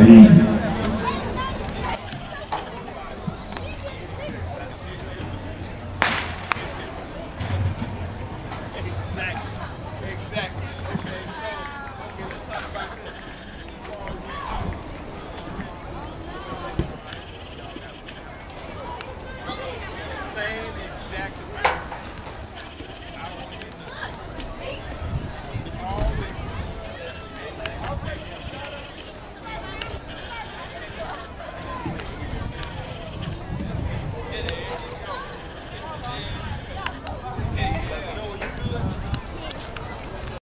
Amen.